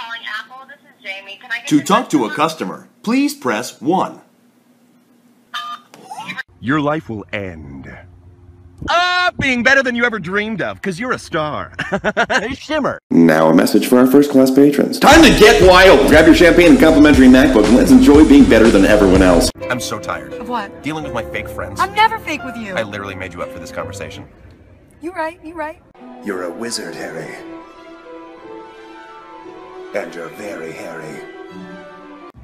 calling Apple. This is Jamie. Can I get To talk to a customer- customer, please press 1. Your life will end. Ah, being better than you ever dreamed of, because you're a star. Shimmer. Now a message for our first class patrons. Time to get wild! Grab your champagne and complimentary MacBook and let's enjoy being better than everyone else. I'm so tired. Of what? Dealing with my fake friends. I'm never fake with you. I literally made you up for this conversation. You right, you right. You're a wizard, Harry. And you're very hairy.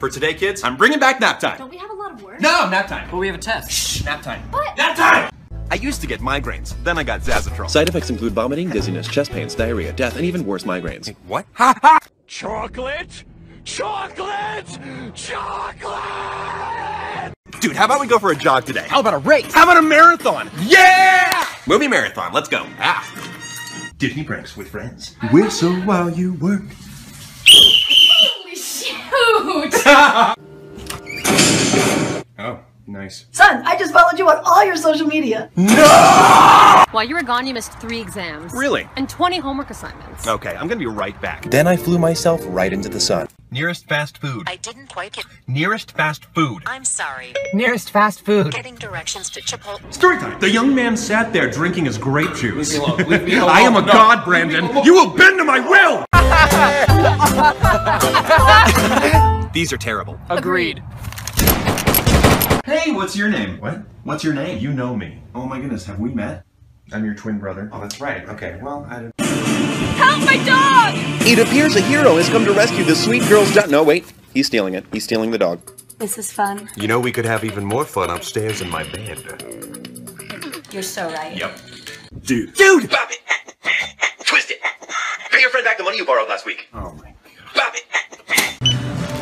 For today, kids, I'm bringing back nap time. Don't we have a lot of work? No, nap time. But we have a test. Shh, nap time. What? Nap time! I used to get migraines. Then I got Zazatrol. Side effects include vomiting, dizziness, chest pains, diarrhea, death, and even worse migraines. What? Ha ha! Chocolate! Chocolate! Chocolate! Dude, how about we go for a jog today? How about a race? How about a marathon? Yeah! Movie marathon, let's go. Ah. Disney pranks with friends. Whistle while you work. Holy! Oh, nice. Son, I just followed you on all your social media. No! While you were gone, you missed three exams. Really? And 20 homework assignments. Okay, I'm gonna be right back. Then I flew myself right into the sun. Nearest fast food. I didn't quite get. Nearest fast food. I'm sorry. Nearest fast food. Getting directions to Chipotle. Story time. The young man sat there drinking his grape juice. Leave me alone. Leave me alone. I am a No. god, Brandon. You will bend to my will. These are terrible. Agreed. Hey, what's your name? What? What's your name? You know me. Oh my goodness, have we met? I'm your twin brother. Oh, that's right. Okay, well, I don't. Help my dog! It appears a hero has come to rescue the sweet girl's dog. No, wait. He's stealing it. He's stealing the dog. This is fun. You know, we could have even more fun upstairs in my bed. You're so right. Yep. Dude. Dude! Bobby! Twist it! Pay your friend back the money you borrowed last week. Oh my god. Bobby!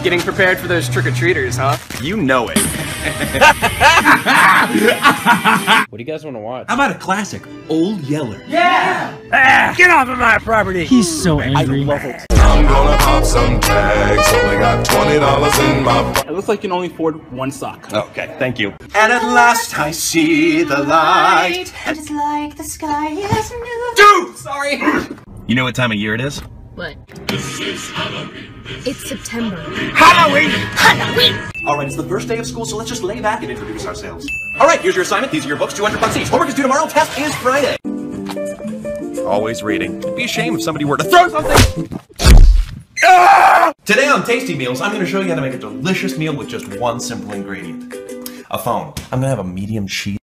Getting prepared for those trick-or-treaters, huh? You know it. What do you guys want to watch? How about a classic? Old Yeller. Yeah! Ah, Get off of my property! He's so angry. I'm gonna pop some tags. Only got twenty dollars in my. It looks like you can only afford one sock. Okay, thank you. And at last I see the light. And it's like the sky is new. Dude! Sorry! You know what time of year it is? What? It's September. Halloween! Halloween! Alright, it's the first day of school, so let's just lay back and introduce ourselves. Alright, here's your assignment. These are your books, 200 bucks each. Homework is due tomorrow. Test is Friday. Always reading. It'd be a shame if somebody were to throw something. Ah! Today on Tasty Meals, I'm going to show you how to make a delicious meal with just one simple ingredient. A phone. I'm going to have a medium cheese.